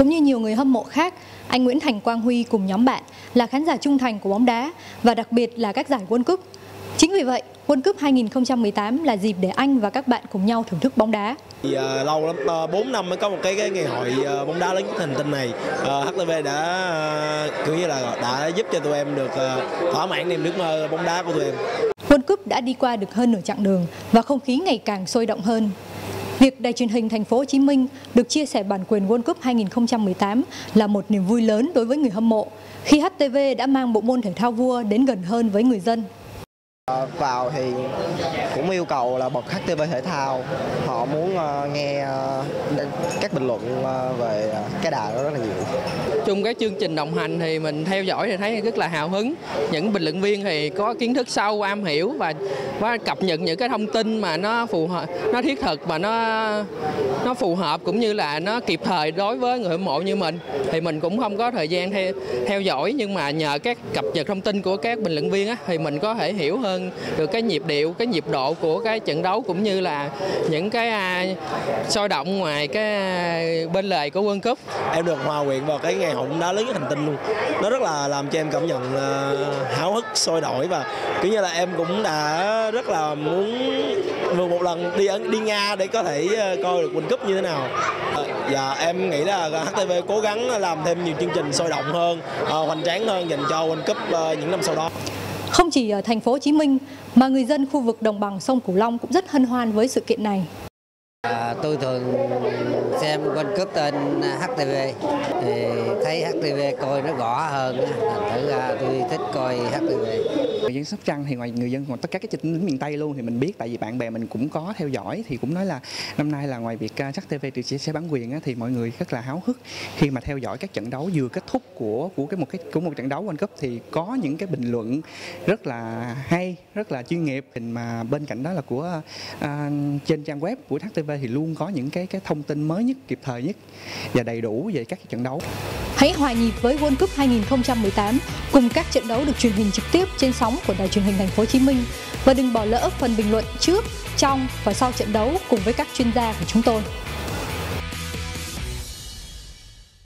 Cũng như nhiều người hâm mộ khác, anh Nguyễn Thành Quang Huy cùng nhóm bạn là khán giả trung thành của bóng đá và đặc biệt là các giải World Cup. Chính vì vậy, World Cup 2018 là dịp để anh và các bạn cùng nhau thưởng thức bóng đá. Thì, uh, lâu lắm, à, 4 năm mới có một cái, cái ngày hội uh, bóng đá lớn nhất hành tinh này. Uh, HTV đã uh, kiểu như là đã giúp cho tụi em được uh, thỏa mãn niềm ước mơ bóng đá của tụi em. World Cup đã đi qua được hơn nửa chặng đường và không khí ngày càng sôi động hơn. Việc đài truyền hình thành phố Hồ Chí Minh được chia sẻ bản quyền World Cup 2018 là một niềm vui lớn đối với người hâm mộ, khi HTV đã mang bộ môn thể thao vua đến gần hơn với người dân. À, vào thì cũng yêu cầu là bật HTV thể thao họ muốn ờ, nghe ờ, các bình luận ờ, về ờ, cái đài đó rất là nhiều. Chung các chương trình đồng hành thì mình theo dõi thì thấy rất là hào hứng. Những bình luận viên thì có kiến thức sâu am hiểu và và cập nhật những cái thông tin mà nó phù hợp nó thiết thực và nó nó phù hợp cũng như là nó kịp thời đối với người hâm mộ như mình. Thì mình cũng không có thời gian theo theo dõi nhưng mà nhờ các cập nhật thông tin của các bình luận viên á, thì mình có thể hiểu hơn được cái nhịp điệu cái nhịp độ của cái trận đấu cũng như là những cái à, sôi động ngoài cái à, bên lề của World Cup. Em được hòa quyện vào cái ngày hội đá lớn nhất hành tinh luôn. Nó rất là làm cho em cảm nhận uh, háo hức sôi nổi và kiểu như là em cũng đã rất là muốn vừa một lần đi đi Nga để có thể uh, coi được World Cup như thế nào. Uh, dạ em nghĩ là HTV cố gắng làm thêm nhiều chương trình sôi động hơn hoành tráng hơn dành cho World Cup những năm sau đó. Không chỉ ở thành phố Hồ Chí Minh mà người dân khu vực đồng bằng sông Cửu Long cũng rất hân hoan với sự kiện này. À, tôi thường xem World Cup trên HTV thì thấy HTV coi nó rõ hơn thành thử ra tôi thích coi HTV người dân sóc trăng thì ngoài người dân còn tất cả các tỉnh miền tây luôn thì mình biết tại vì bạn bè mình cũng có theo dõi thì cũng nói là năm nay là ngoài việc à, chắc tv được chia sẻ bản quyền á, thì mọi người rất là háo hức. Khi mà theo dõi các trận đấu vừa kết thúc của của cái một cái của một trận đấu World Cup thì có những cái bình luận rất là hay rất là chuyên nghiệp. Mà bên cạnh đó là của uh, trên trang web của HTV thì luôn có những cái cái thông tin mới nhất kịp thời nhất và đầy đủ về các trận đấu Hãy hòa nhịp với World Cup 2018 cùng các trận đấu được truyền hình trực tiếp trên sóng của Đài truyền hình Thành phố Hồ Chí Minh và đừng bỏ lỡ phần bình luận trước, trong và sau trận đấu cùng với các chuyên gia của chúng tôi.